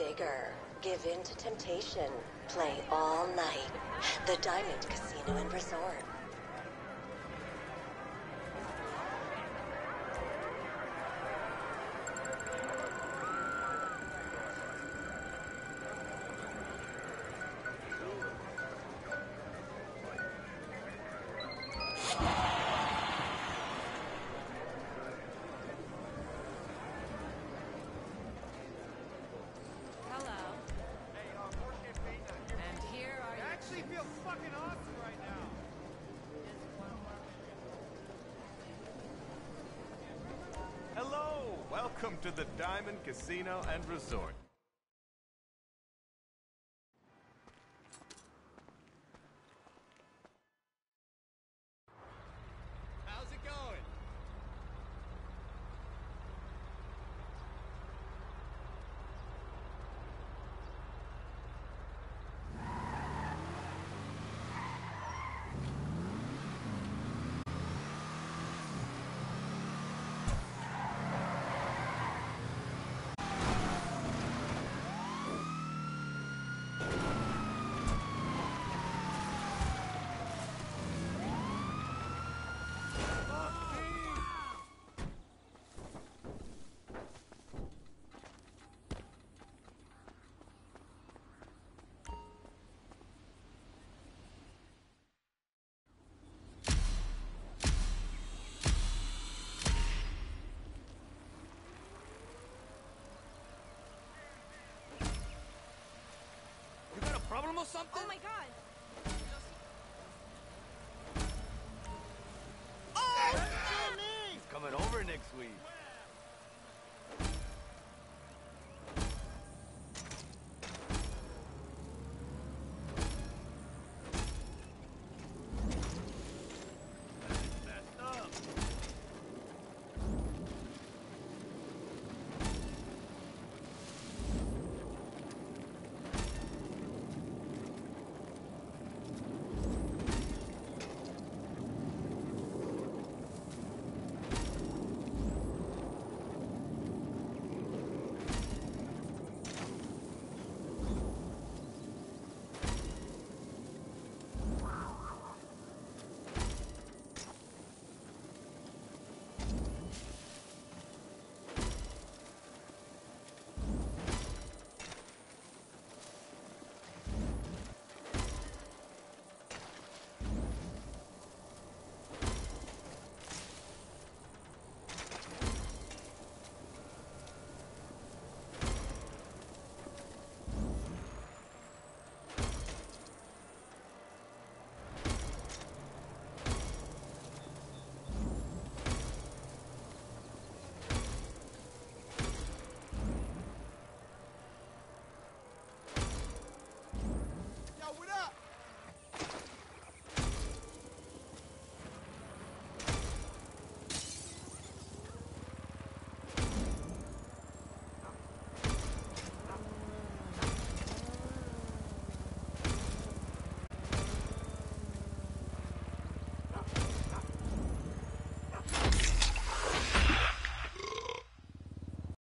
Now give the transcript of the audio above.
bigger. Give in to temptation. Play all night. The Diamond Casino and Resort. Hello. And here actually feel fucking awesome right now. Hello, welcome to the Diamond Casino and Resort. Something? Oh my god!